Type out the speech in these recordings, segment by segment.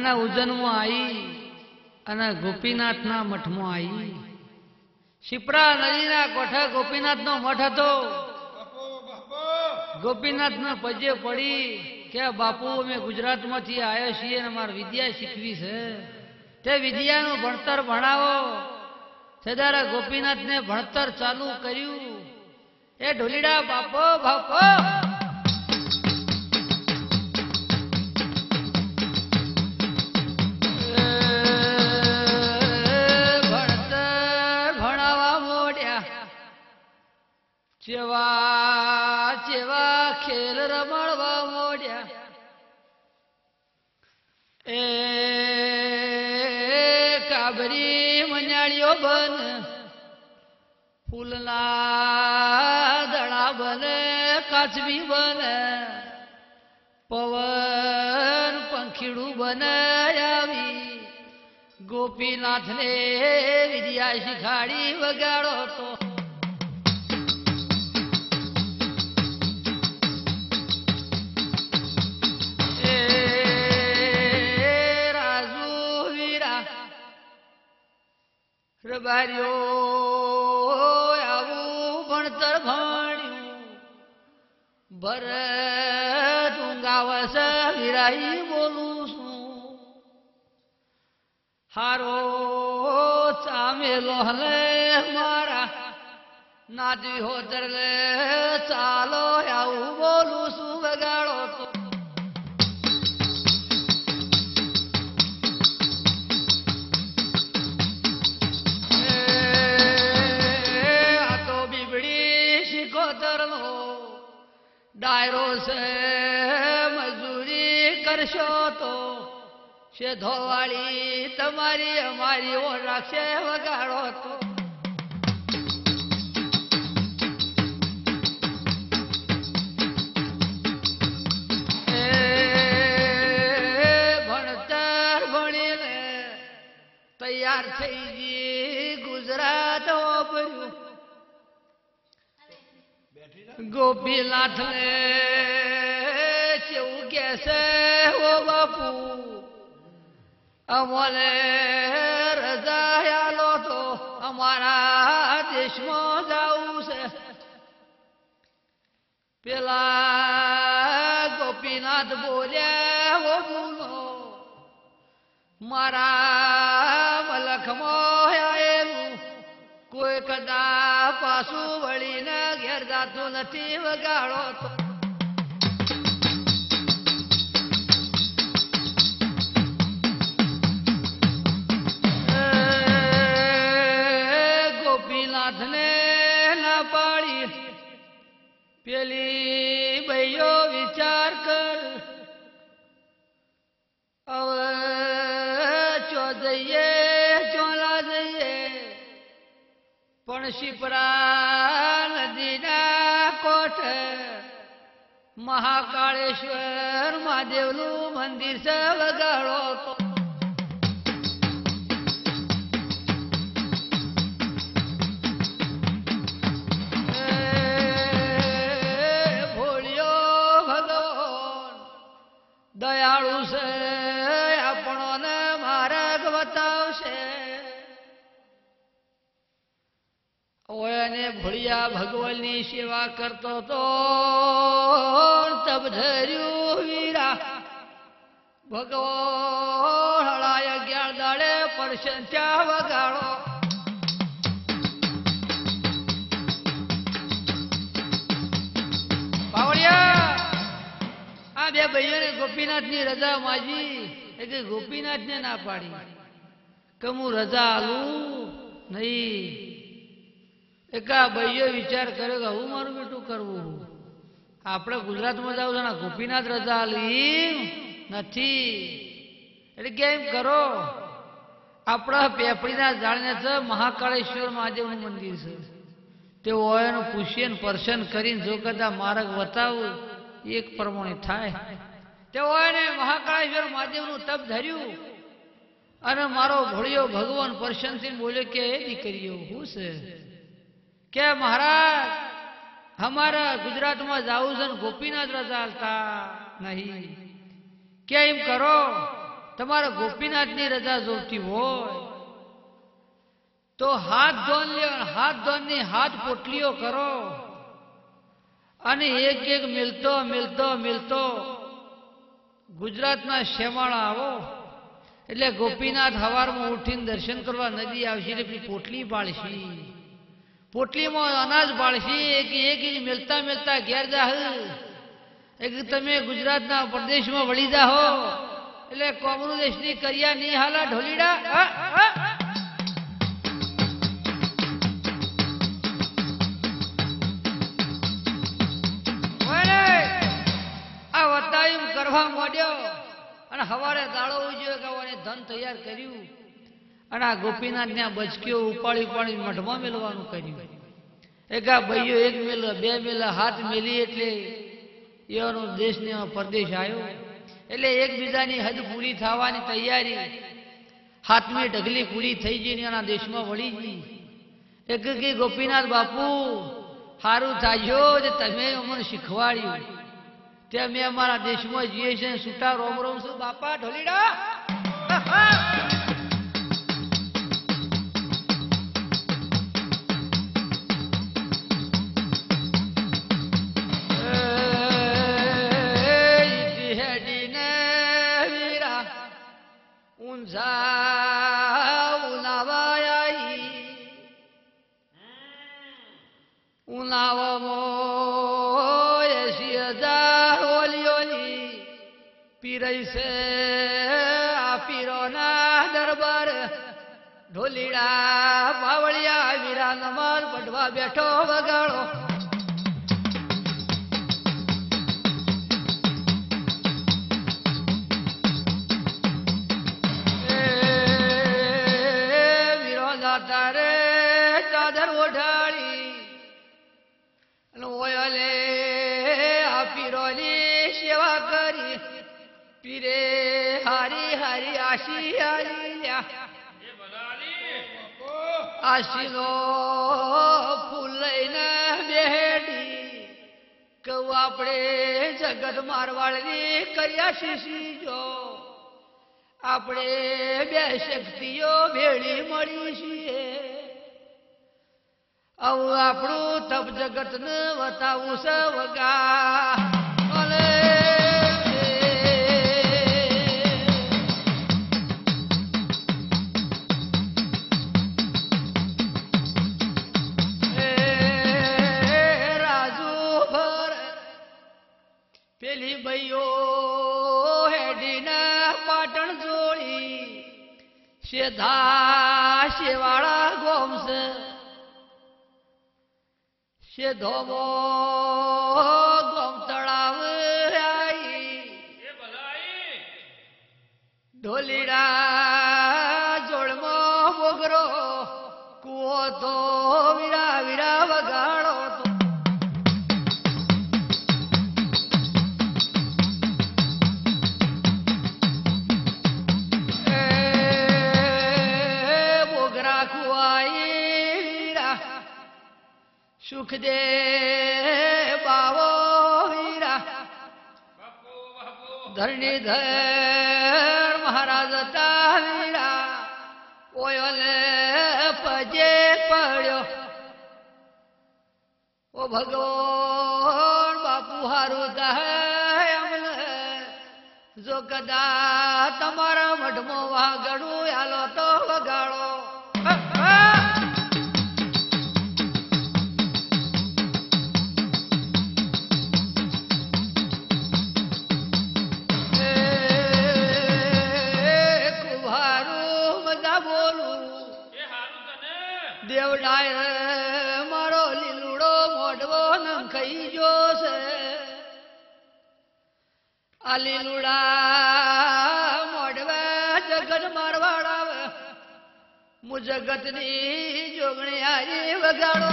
અને ઉજનમાં આવી અને ગોપીનાથના મઠમાં આવી શિપ્રા નદીના કોઠે ગોપીનાથનો મઠ હતો. ગોપીનાથના પજે પડી કે, બાપુ, અમે ગુજરાતમાંથી આવ્યા છીએ અને મારે વિદ્યા શીખવી છે. તે વિદ્યાનું ભણતર ભણાવો. સદારા ગોપીનાથને ભણતર ચાલુ કર્યું. એ ઢોલીડા બાપો બાપો ચેવા જેવા ખેલ રમાડવા મોડ્યા. એ કાબરી મનાળીઓ બન. ફૂલના દડા બને કાચબી બને. પવન પંખીડું બને આવી. ગોપીનાથને વિદ્યા શીખાડી વગાડો તો રબારીઓ આવું ભણતર ભણ્યું ભરત ઊંઘાવસ વિરાઈ બોલું છું. હારો ચામેલો હલે મારા. નાદી હોતર ચાલો આવું બોલું શેધોવાળી તમારી અમારી ઓ રાખશે વગાડો તો. ભણતર ભણીને તૈયાર થઈ ગઈ ગુજરાત ગોપીનાથ ને કેવું કેસે છે ઓ બાપુ? અમોને રજા આલો તો અમારા દેશમાં જવું છે. પેલા ગોપીનાથ બોલ્યા ઓ બોલો મારા મલખમાં આયેલું કોઈ કદા પાછું વળીને ઘેર જાતું નથી, વગાડો તો. શિપરા નદીના કોઠ મહાકાળેશ્વર મહાદેવનું મંદિર છે વગાડો તો. ભોળિયા ભગવાનની સેવા કરતો તો તબ ધર્યું વીરા. ભગવાન હળાય અગિયાર દાડે પરશન ત્યાં વગાડો. આ બે ભાઈઓને ગોપીનાથની રજા માજી એટલે ગોપીનાથને ના પાડી. કે હું રજા આલું નહીં. એક આ ભાઈએ વિચાર કર્યો કે હું મારું બેટું કરવું. આપણે ગુજરાતમાં જાવ છો ને, ગોપીનાથ રજા આલી. નથી. એટલે કેમ કરો. આપણા પેપડીના જાળને છે, મહાકાળેશ્વર મહાદેવનું મંદિર છે. તે ઓયનું પૂછીએ ને પર્શન કરીને જો કદા માર્ગ બતાવું, એક પ્રમાણે થાય. તે ઓયને મહાકાળેશ્વર મહાદેવનું તપ ધર્યું. અને મારો ભોળિયો ભગવાન પર્શનથી બોલે કે એ દીકરીઓ, હું છે? કે મહારાજ, અમારા ગુજરાતમાં જાવું છે ગોપીનાથ રજા હાલતા નહીં. કે એમ કરો, તમારે ગોપીનાથની રજા જોતી હોય, તો હાથ ધોન અને હાથ ધોનની હાથ પોટલીઓ કરો. અને એક એક મિલતો મિલતો મિલતો ગુજરાતના શેમાળા આવો. એટલે ગોપીનાથ હવારમાં ઉઠીને દર્શન કરવા નદી આવશે એટલે પોટલી પાળશી પોટલીમાં અનાજ પાળશી એક એક મેલતા મિલતા ઘેર જાહ. એક તમે ગુજરાતના પ્રદેશમાં વળી જાહો. એટલે દેશની કર્યા નહીં હાલા ઢોલીડા. કરવા માંડ્યો. અને હવારે દાળો ઉજ્યો કે ધન તૈયાર કર્યું. અને આ ગોપીનાથ ત્યાં બચકીઓ ઉપાડી ઉપાડી મઢમાં મેળવાનું કર્યું. એક આ ભાઈઓ, એક મેલ, બે મેલ, હાથ મેલી એટલે એનો દેશ ને પરદેશ આવ્યો એટલે એકબીજાની હદ પૂરી થવાની તૈયારી હાથમી ઢગલી પૂરી થઈ ગઈ ને એના દેશમાં વળી ગઈ. એક કે ગોપીનાથ બાપુ સારું થાજો જે તમે અમને શીખવાડ્યું. તે અમે અમારા દેશમાં જઈએ છીએ છૂટા રોમ રોમ શું બાપા, ઢોલીડા! بیٹو وگڑو આશીનો ફૂલઈને બેડી કહું આપણે જગત મારવાળની કર્યા શીશી જો? આપણે બે શક્તિઓ ભેળી મળી છીએ. આવું આપણું તપ જગતને વતાવું છે ભાઈઓ હેડીના પાટણ જોડી. શેધા શેવાળા ગોમસ. શેધોમો ગોમ તળાવ આઈ. ઢોલીડા જોડમો મોગરો કુવો તો સુખ દે બાવો વીરા. ધરણીધર મહારાજ હતા વીરા. ઓયલે પજે પડ્યો. ઓ ભગવાન બાપુ હારું અમને જો કદા તમારા મઢમાં વાગડું આલો તો વગાડો. બોલું. દેવડાય મારો લીલુડો મોઢવો નંખાઈ ગયો છે. આ લીલુડા મોઢવા જગત મારવાડા હું જગતની જોગણી આજે વગાડો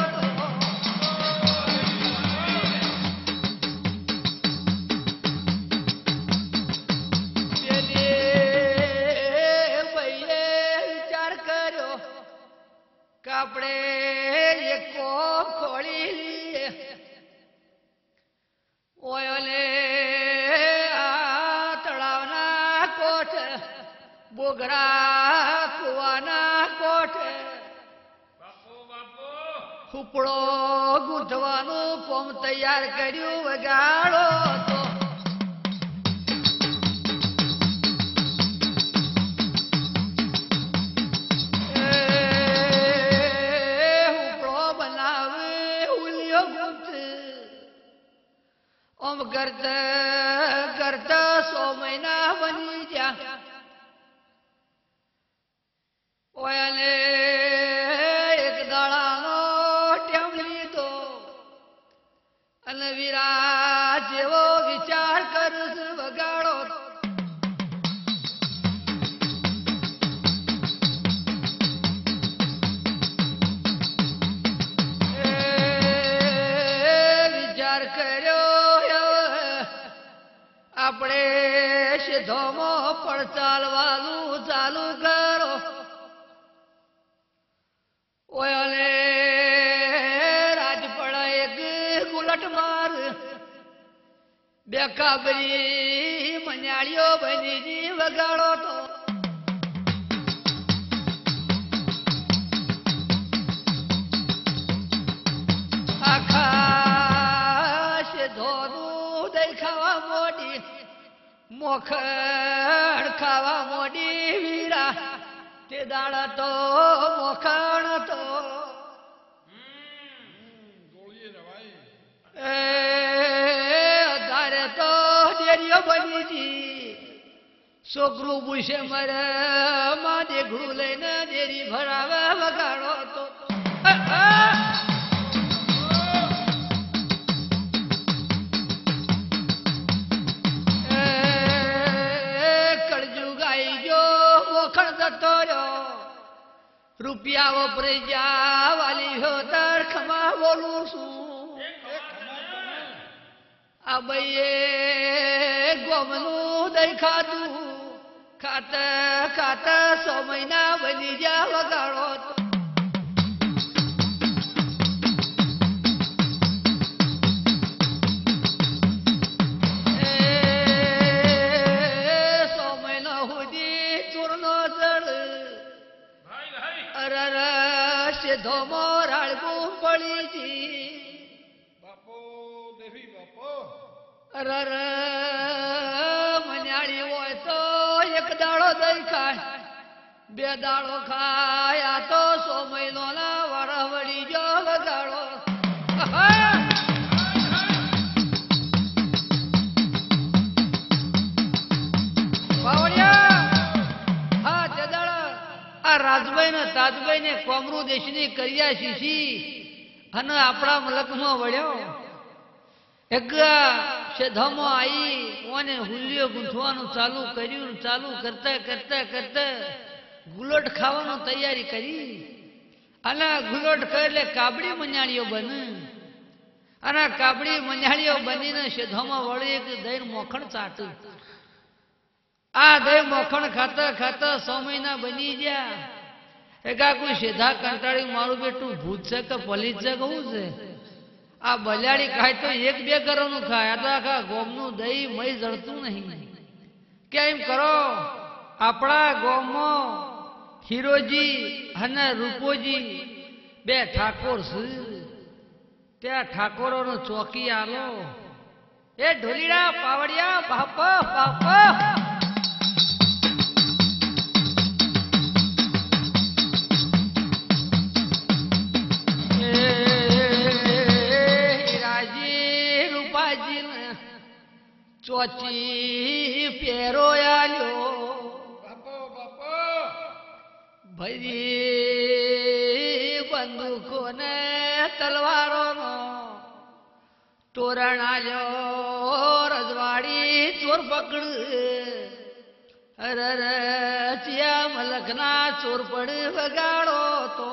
આપણે એકો ખોળી લઈએ ઓયલે આ તળાવના કોઠ બોગરા કુવાના કોટ ઉપડો ગૂંથવાનું કોમ તૈયાર કર્યું વગાડો. બે કાબરી મન્યાળીઓ બનીજી વગાડો તો. ધોરું દેખાવા મોડી, મોખણ ખાવા મોડી, વીરા તે દાડા તો મોખણ તો. છોકરું પૂછે, મરે માં દેઘડું લઈને દેરી ભરાવે વગાડો તો? રૂપિયા વપરાઈ જા વાલી હો તર બોલું છું. આ બઈએ ગોમનું દઈ ખાત ખાત સો મહિના બની જા વગાડો તો. એ સો મહિના સુધી ચૂરનો જળ ભાઈ ભાઈ અરર સીધો મોરાળગું પડી જી બાપુ દેવી બાપુ અરર બે દાડો ખાયા તો સો મહિનો ના વરવડી જો આ રાજભાઈ ને તાજભાઈ ને કોમરૂ દેશની કર્યા શીશી અને આપણા મલકમાં વળ્યો. એક ગુલોટ ખાવાનું તૈયારી કરી. અને ગુલોટ એટલે કાબડી મંજાળીઓ બને. અને કાબડી મંજાળીઓ બનીને સેધામાં વળી એક દહીં મોખણ ચાટ્યું આ દહીં મોખણ ખાતા ખાતા સો મહિના બની ગયા. એકા કોઈ સીધા કંટાળી મારું બેટું ભૂત છે કે પલીત છે કહું છે? આ બલિયાળી ખાય તો એક બે કરવાનું ખાય. આ તો આખા ગોમનું દહીં મય જળતું નહીં. કે એમ કરો, આપણા ગોમમાં હીરોજી અને રૂપોજી, બે ઠાકોર છે. ત્યાં ઠાકોરોનો ચોકી આલો. એ ઢોલીડા પાવડિયા, બાપા બાપા. ચોચી પેરો આલ્યો. તોરણ આલ્યો રજવાડી ચોર પકડ. અરર ચિયા મલકના ચોર પડ વગાડો તો.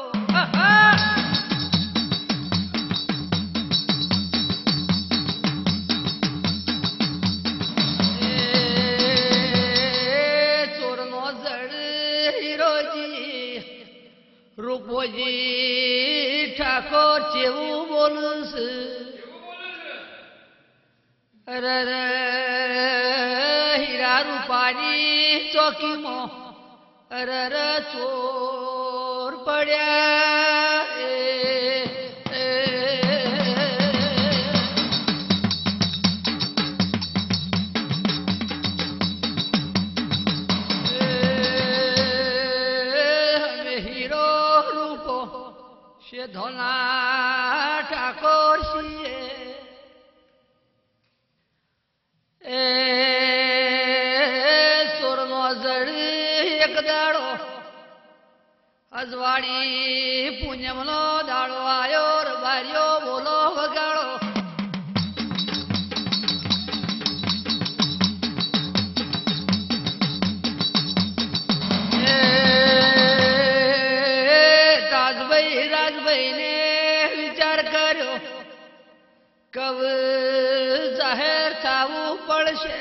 રૂપોજી ઠાકોર જેવું બોલશે. અરર હીરા રૂપાની ચોકીમાં. અરર ચોર પડ્યા અજવાળી પૂનમનો દાડો આયો રબાર્યો બોલો વગાડો. રાજભાઈ રાજભાઈ ને વિચાર કર્યો, કવ જાહેર થવું પડશે.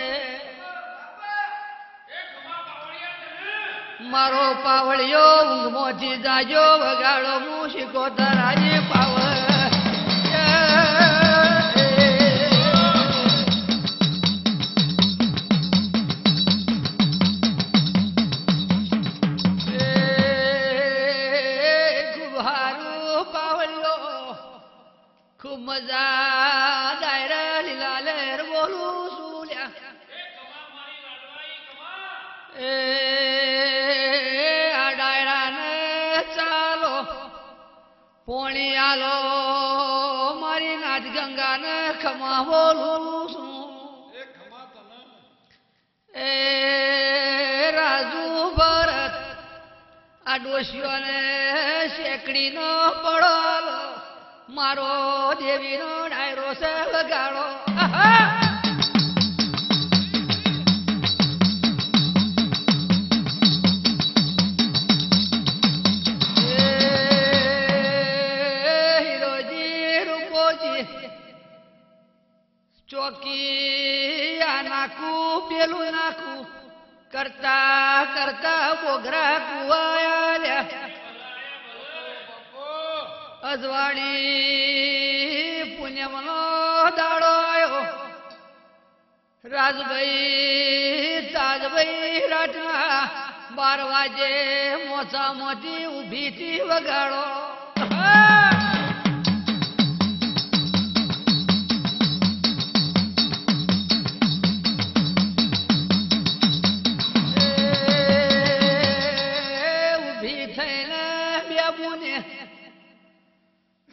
મારો પાવળિયો ઊંઘમાંથી જાજો વગાડો હું શીખો તરાજી પાવ ખૂબ હારું પાવળિયો ખૂબ મજા બોલું છું એ રાજુ ભરત આ ડોશીઓને શેકડીનો પડો મારો દેવીનો ડાયરો છે વગાડો. કરતા બોગરા કુવાયા બાપો અજવાણી પુણ્યમનો દાડો આવ્યો રાજભાઈ તાજભાઈ રાટના બાર વાજે મોચા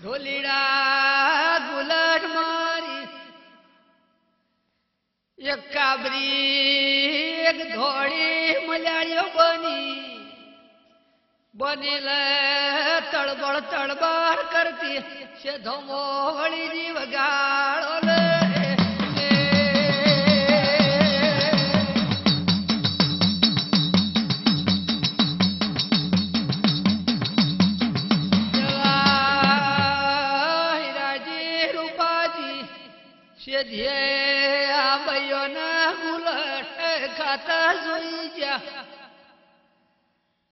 ઢોલીડા ગુલટ મારી. એક કાબરી, એક ધોળી મલાડીઓ બની. બનેલ તળબળ તળબળ કરતી. છે ધમોળી વગાડો લે.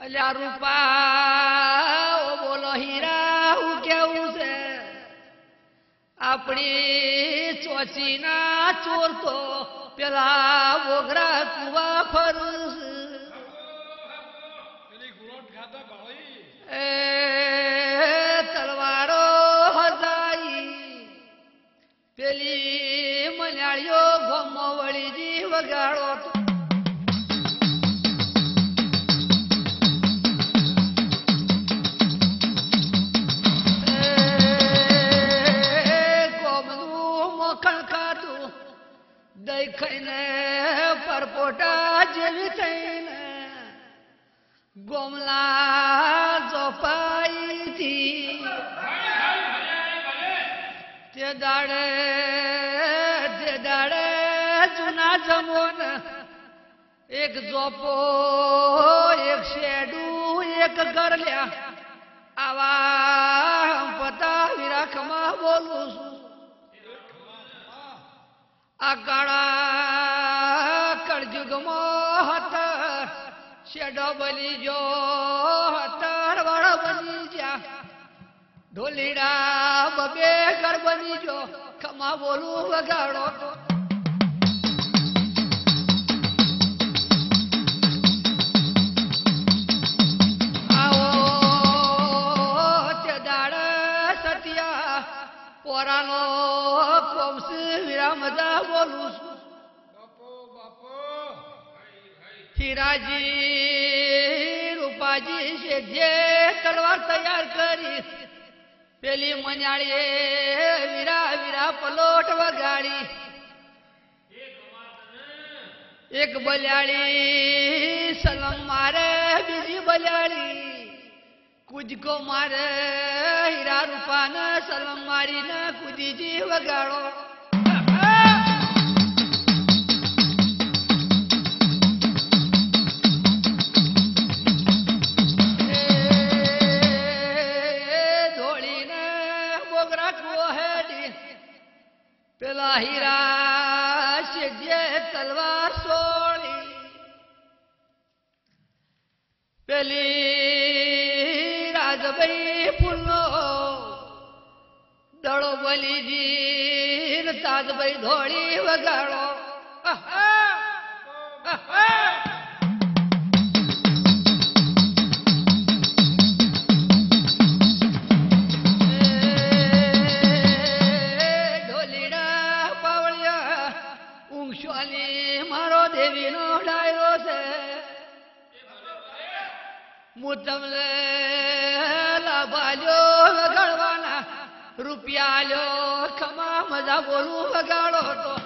અલ્યા રૂપા બોલો, હીરા કેવું છે આપણી ચોચીના ચોર તો પેલા ઓગરા કુવા ફરું છે. શેડો બની જો, તરવળ બની જા. ઢોલીડા બબે ઘર બની જો, ખમા બોલું વગાડો. પોરાનો કોમસ વિરામ બોલું છું. હીરાજી રૂપાજી શેઠે તલવાર તૈયાર કરી. પેલી મજાળીએ વીરા વીરા પલોટ વગાડી. એક બલ્યાળી, સલમ મારે, બીજી બલ્યાળી. કૂદકો મારે, હીરા રૂપાને, સલમ મારીને કૂદીજી વગાડો. બોલું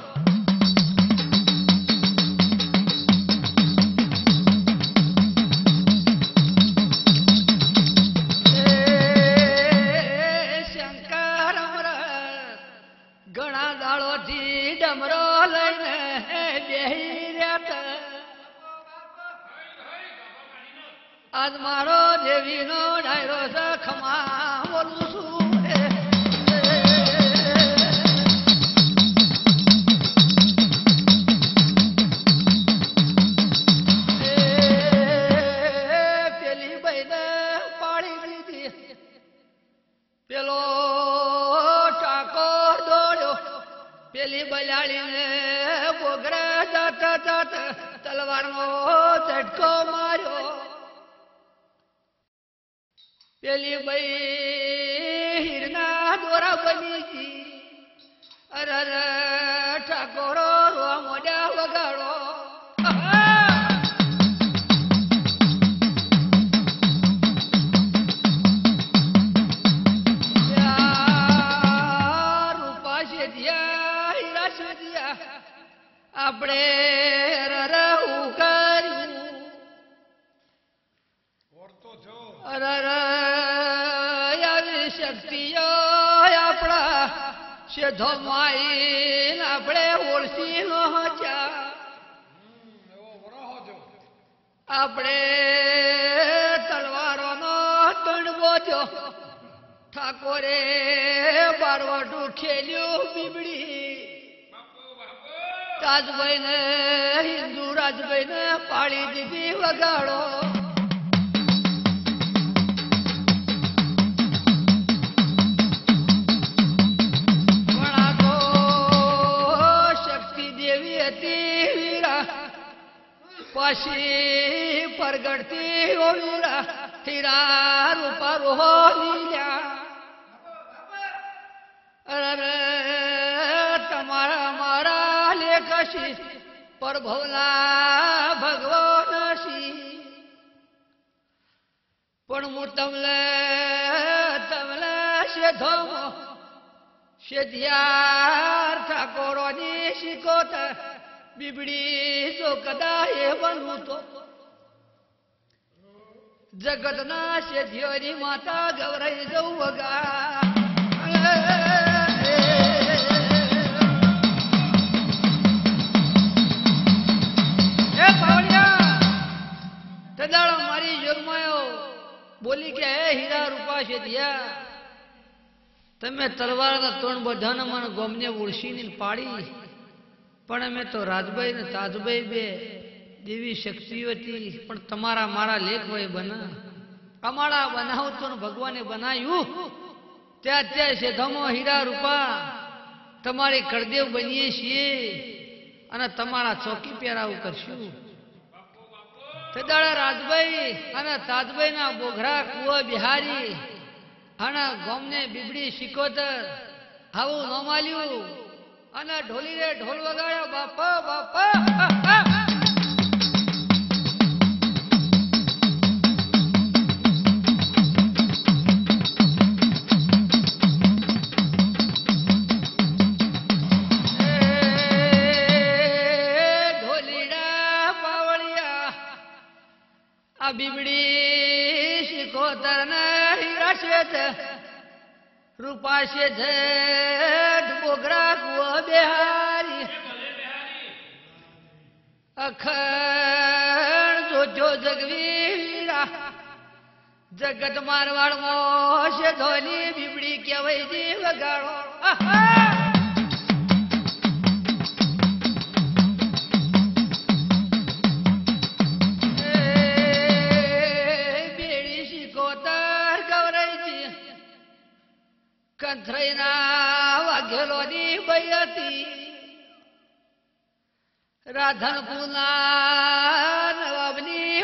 હીરના દોરા પછી પ્રગટતી ઓ વીરા હીરા રૂપા રોહો લીલ્યા અરે તમારા મારા લેખશી પ્રભવના ભગવાન શી પણ હું તમને બીબડી તો કદા એ બનવું તો. જગતના શેઠિયોની માતા ગવરાઈ જવું વગા. દાડો મારી જોગમાયો બોલી કે, હે હીરા રૂપા શેઠિયા, તમે તલવારના ત્રણ બધાને મને ગમને ને પાડી. પણ અમે તો રાજભાઈ ને તાજભાઈ બે દેવી શક્તિઓ હતી પણ તમારા મારા લેખ હોય બના. અમારા બનાવતો ભગવાને બનાવ્યું ત્યાં ત્યાં શેધમો હીરા રૂપા. તમારી કરદેવ બનીએ છીએ અને તમારા ચોકી પહેરાવું કરશું. તે રાજભાઈ અને તાજભાઈ ના બોઘરા કુવા બિહારી અને ગોમને બીબડી શિકોતર. આવું ન માલ્યું. અને ઢોલી રે ઢોલ વગાડ્યો બાપા બાપા બીબડી શીખો ને હીરા શેઠ રૂપા શેઠ બોગરા કુવા બિહારી અખંડ જોજો જગવીરા જગત મારવાડ મો શેઠોની બીબડી કહેવાય જી વગાડો આહા! કંથરાઈના વાઘેલોની બયતી. રાધનપુરના નવાબની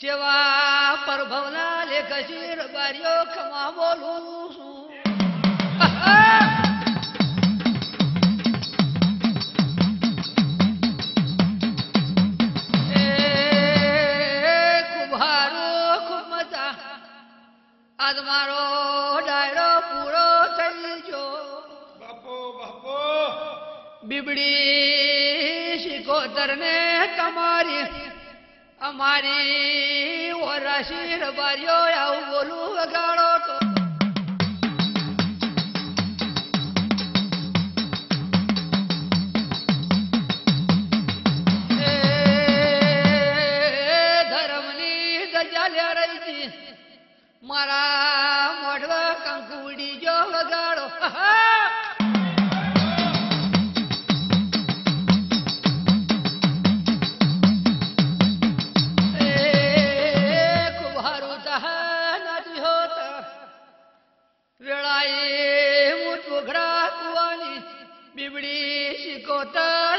જેવા પરભવના લેખશીર બારીઓ ખમા બોલું છું. વેળાએ મૂઠ વઘડા કુવાની બીબડી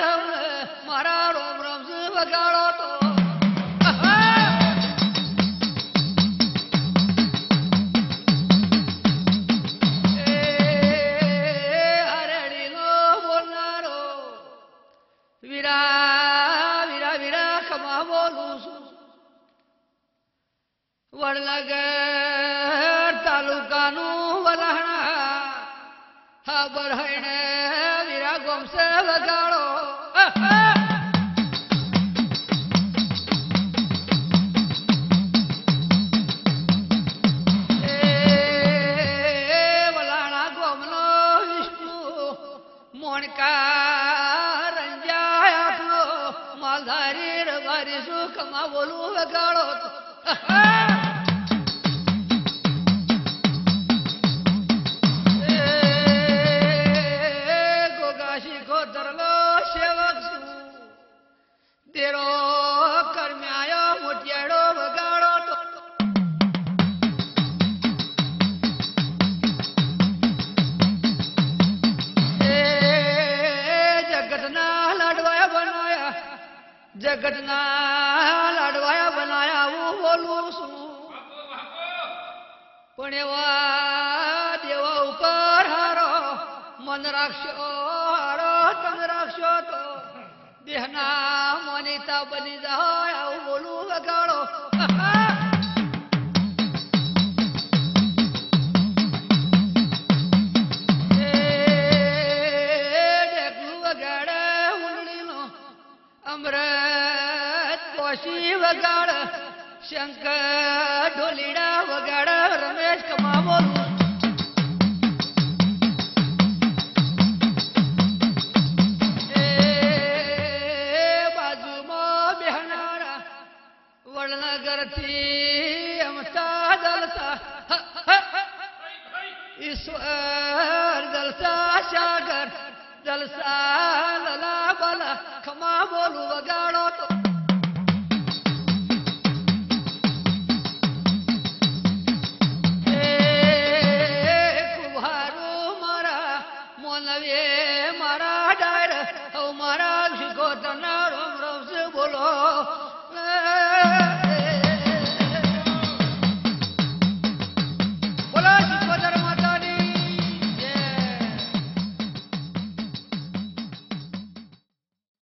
હમને મારા રોમ રોમ વગાડો તો وګاړه شنکر ډولډا وګاړه رمیش کمامو करती अमता दलता ईश्वर दलता सागर दलसा लला बला खमा बोलू वगाड़ो तो